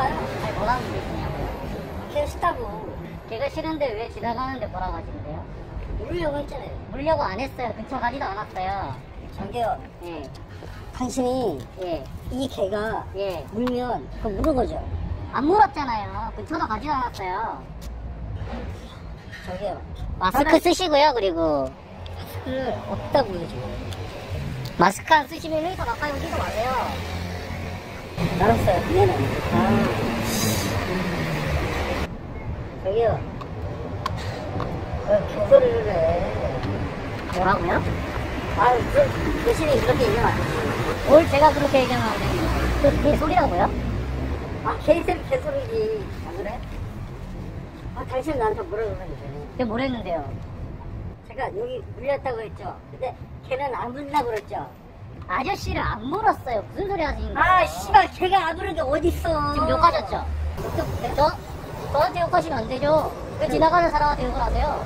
싫어요? 아니 뭐라고. 걔 싫다고. 걔가 싫은데 왜 지나가는데 뭐라고 하시는데요? 물려고 했잖아요. 물려고 안 했어요. 근처 가지도 않았어요. 저기요, 예, 당신이 예, 이 개가 예. 물면 그거 물은 거죠? 안 물었잖아요. 근처도 가지도 않았어요. 저기요, 마스크 쓰시고요. 그리고 그를 없다고요, 지금. 마스크 안 쓰시면 1m 가까이 오지도 마세요. 알았어요. 네네. 아. 저기요. 왜 개소리를 해? 뭐라고요? 아, 그, 대신에 그렇게 얘기하면 안 되지. 뭘 제가 그렇게 얘기하면 안 돼요? 그게 소리라고요? 아, 개소리, 개소리지. 안 그래? 아, 당신 나한테 뭐라 그러는데. 뭘 했는데요? 제가 여기 물렸다고 했죠. 근데 걔는 안 물린다고 그랬죠. 아저씨를 안 물었어요. 무슨 소리 하시는 거예요? 아, 씨발, 걔가 안 물은 게 어딨어. 지금 욕하셨죠? 저, 저한테 욕하시면 안 되죠. 왜 지나가는 사람한테 욕을 하세요?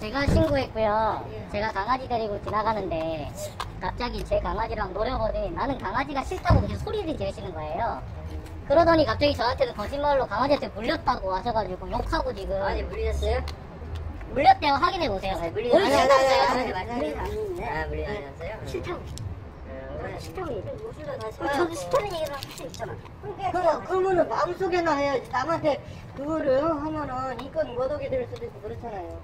제가 신고했고요. 제가 강아지 데리고 지나가는데 갑자기 제 강아지랑 노려보니 나는 강아지가 싫다고 계속 소리를 지르시는 거예요. 그러더니 갑자기 저한테는 거짓말로 강아지한테 물렸다고 하셔가지고 욕하고 지금 아니, 물렸어요? 물렸대요. 확인해 보세요. 물린 뭘 아니, 아니, 아니, 아니, 신고했어요? 아니, 물린 아닌데. 아, 물린 아니었어요? 싫다고. 그래. 싫다고 얘기해. 저기 싫다는 얘기를 할수 있잖아. 그, 그러면은 마음속에나 해야지. 남한테 그거를 하면은 인권 모독이 될 수도 있고 그렇잖아요.